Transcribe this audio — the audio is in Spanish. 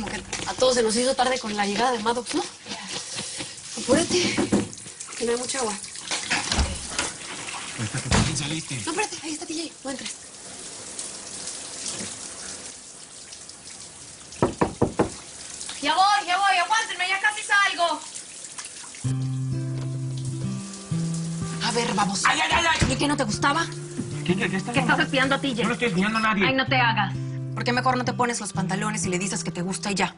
como que a todos se nos hizo tarde con la llegada de Maddox, ¿no? Apúrate, que no hay mucha agua. ¿Quién saliste? No, espérate, ahí está TJ, no entres. Ya voy, ya voy, aguántenme, ya casi salgo. A ver, vamos. ¡Ay, ay, ay! ay! ¿Y qué no te gustaba? ¿Qué, qué, qué estás Que estás espiando a TJ. No lo estoy espiando a nadie. Ay, no te hagas. ¿Por qué mejor no te pones los pantalones y le dices que te gusta y ya?